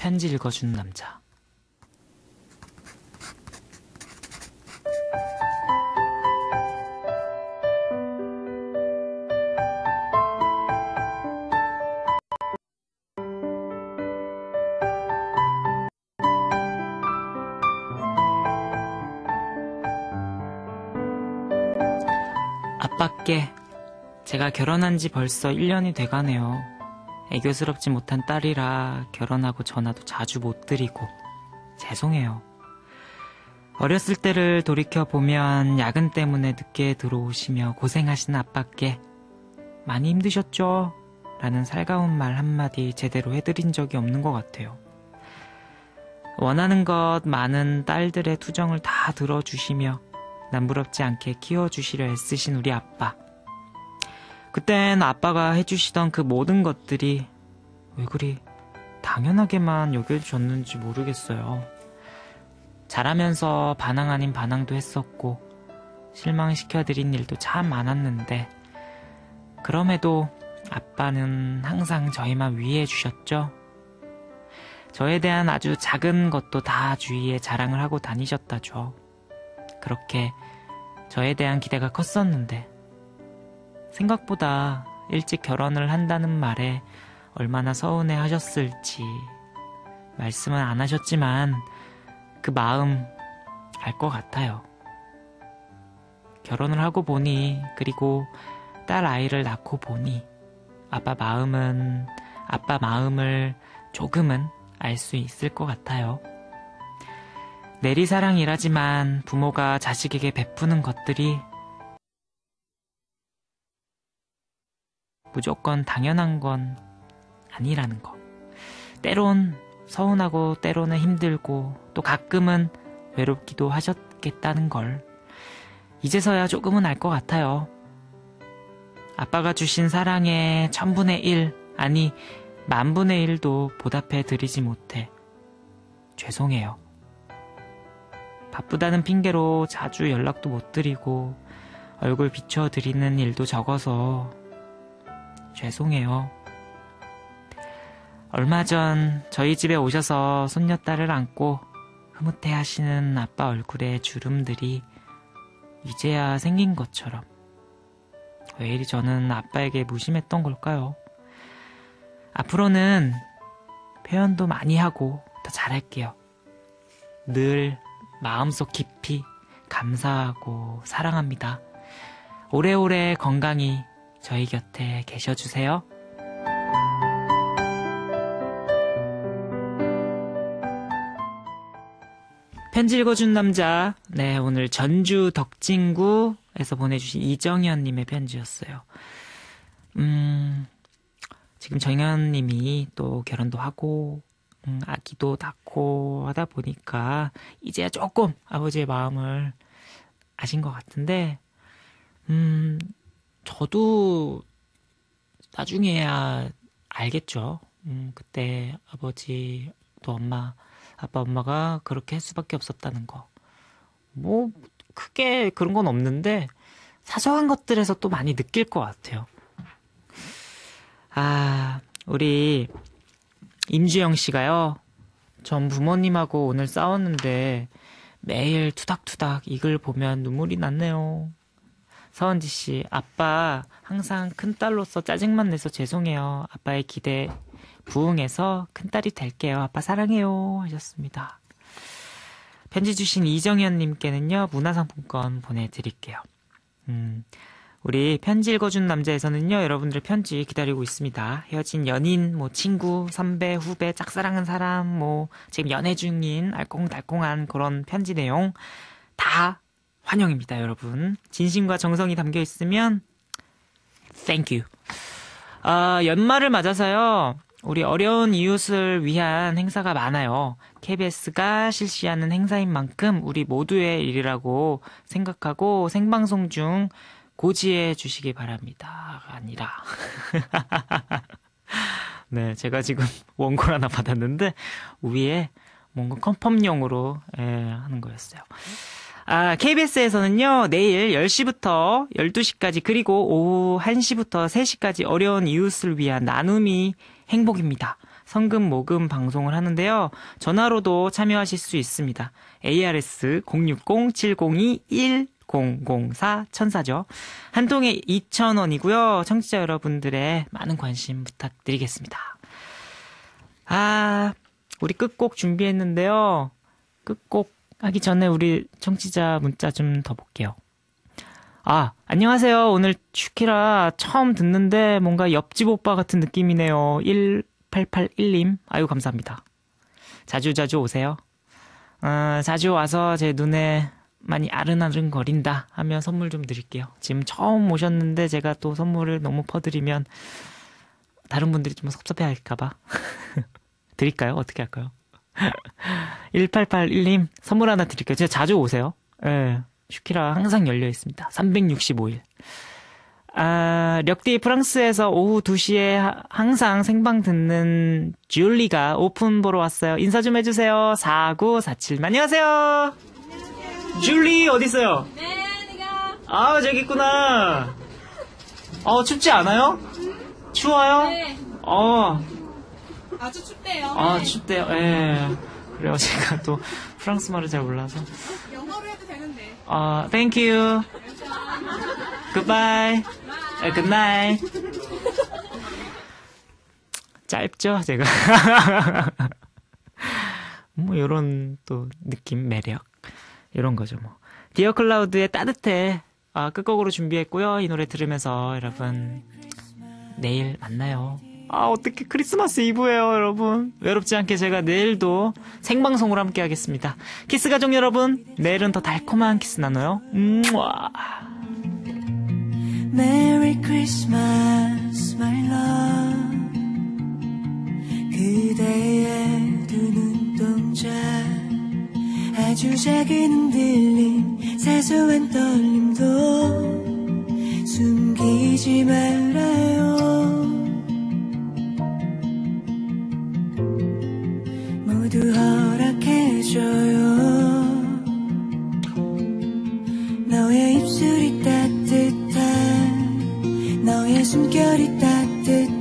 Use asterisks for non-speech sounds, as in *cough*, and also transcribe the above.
편지 읽어준 남자. 아빠께 제가 결혼한 지 벌써 1년이 돼가네요. 애교스럽지 못한 딸이라 결혼하고 전화도 자주 못 드리고 죄송해요. 어렸을 때를 돌이켜 보면 야근 때문에 늦게 들어오시며 고생하신 아빠께 많이 힘드셨죠? 라는 살가운 말 한마디 제대로 해드린 적이 없는 것 같아요. 원하는 것 많은 딸들의 투정을 다 들어주시며 남부럽지 않게 키워주시려 애쓰신 우리 아빠. 그땐 아빠가 해주시던 그 모든 것들이 왜 그리 당연하게만 여겨졌는지 모르겠어요. 잘하면서 반항 아닌 반항도 했었고, 실망시켜드린 일도 참 많았는데, 그럼에도 아빠는 항상 저희만 위해 주셨죠. 저에 대한 아주 작은 것도 다 주위에 자랑을 하고 다니셨다죠. 그렇게 저에 대한 기대가 컸었는데, 생각보다 일찍 결혼을 한다는 말에 얼마나 서운해 하셨을지 말씀은 안 하셨지만 그 마음 알 것 같아요. 결혼을 하고 보니 그리고 딸 아이를 낳고 보니 아빠 마음은 아빠 마음을 조금은 알 수 있을 것 같아요. 내리사랑이라지만 부모가 자식에게 베푸는 것들이 무조건 당연한 건 아니라는 거. 때론 서운하고 때로는 힘들고 또 가끔은 외롭기도 하셨겠다는 걸 이제서야 조금은 알 것 같아요. 아빠가 주신 사랑의 천분의 일, 아니 만분의 일도 보답해 드리지 못해 죄송해요. 바쁘다는 핑계로 자주 연락도 못 드리고 얼굴 비춰드리는 일도 적어서 죄송해요. 얼마 전 저희 집에 오셔서 손녀딸을 안고 흐뭇해 하시는 아빠 얼굴에 주름들이 이제야 생긴 것처럼 왜 이리 저는 아빠에게 무심했던 걸까요? 앞으로는 표현도 많이 하고 더 잘할게요. 늘 마음속 깊이 감사하고 사랑합니다. 오래오래 건강히 저희 곁에 계셔주세요. 편지 읽어준 남자. 네, 오늘 전주 덕진구에서 보내주신 이정현님의 편지였어요. 음, 지금 정현님이 또 결혼도 하고, 음, 아기도 낳고 하다 보니까, 이제야 조금 아버지의 마음을 아신 것 같은데, 음, 저도 나중에야 알겠죠. 음, 그때 아버지 또 엄마, 아빠 엄마가 그렇게 할 수밖에 없었다는 거. 뭐, 크게 그런 건 없는데, 사소한 것들에서 또 많이 느낄 것 같아요. 아, 우리 임주영 씨가요. 전 부모님하고 오늘 싸웠는데 매일 투닥투닥 이글 보면 눈물이 났네요. 서은지 씨, 아빠 항상 큰딸로서 짜증만 내서 죄송해요. 아빠의 기대 부응해서 큰딸이 될게요. 아빠 사랑해요. 하셨습니다. 편지 주신 이정현님께는요, 문화상품권 보내드릴게요. 음, 우리 편지 읽어준 남자에서는요, 여러분들의 편지 기다리고 있습니다. 헤어진 연인, 뭐, 친구, 선배, 후배, 짝사랑한 사람, 뭐, 지금 연애 중인 알콩달콩한 그런 편지 내용 다 환영입니다, 여러분. 진심과 정성이 담겨 있으면, thank you. 아, 연말을 맞아서요, 우리 어려운 이웃을 위한 행사가 많아요. KBS가 실시하는 행사인 만큼 우리 모두의 일이라고 생각하고 생방송 중 고지해 주시기 바랍니다. 아니라. *laughs* 네, 제가 지금 *laughs* 원고를 하나 받았는데 위에 뭔가 컨펌용으로 예, 하는 거였어요. 아, KBS에서는요, 내일 10시부터 12시까지, 그리고 오후 1시부터 3시까지 어려운 이웃을 위한 나눔이 행복입니다. 성금 모금 방송을 하는데요. 전화로도 참여하실 수 있습니다. ARS 060-702-1004 천사죠. 한 통에 2,000원이고요. 청취자 여러분들의 많은 관심 부탁드리겠습니다. 아, 우리 끝곡 준비했는데요. 끝곡 하기 전에 우리 청취자 문자 좀 더 볼게요. 아, 안녕하세요. 오늘 슈키라 처음 듣는데 뭔가 옆집 오빠 같은 느낌이네요. 1881님. 아유, 감사합니다. 자주자주 자주 오세요. 어, 자주 와서 제 눈에 많이 아른아른 거린다 하면 선물 좀 드릴게요. 지금 처음 오셨는데 제가 또 선물을 너무 퍼드리면 다른 분들이 좀 섭섭해 할까봐. *laughs* 드릴까요? 어떻게 할까요? 1881님, 선물 하나 드릴게요. 제가 자주 오세요. 예. 네. 슈키라 항상 열려 있습니다. 365일. 아, 력디 프랑스에서 오후 2시에 항상 생방 듣는 줄리가 오픈 보러 왔어요. 인사 좀 해주세요. 4947. 안녕하세요. 안녕하세요. 줄리, 어딨어요? 네, 내가. 아, 저기 있구나. 어, 춥지 않아요? 추워요? 네. 어. 아주 춥대요. 아, 네. 춥대요. 예. 그래요. *laughs* 제가 또 프랑스 말을 잘 몰라서. 영어로 해도 되는데. 아, thank you. goodbye. 아, good night. 짧죠, 제가. *laughs* 뭐, 요런 또 느낌, 매력. 이런 거죠, 뭐. 디어 클라우드의 따뜻해. 아, 끝곡으로 준비했고요. 이 노래 들으면서 여러분, 내일 만나요. 아, 어떻게 크리스마스 이브예요, 여러분. 외롭지 않게 제가 내일도 생방송으로 함께 하겠습니다. 키스 가족 여러분, 내일은 더 달콤한 키스 나눠요. 음, 와. Merry Christmas, my love. 그대의 두 눈동자. 아주 작은 흔들림, 사소한 떨림도 숨기지 말아요. 따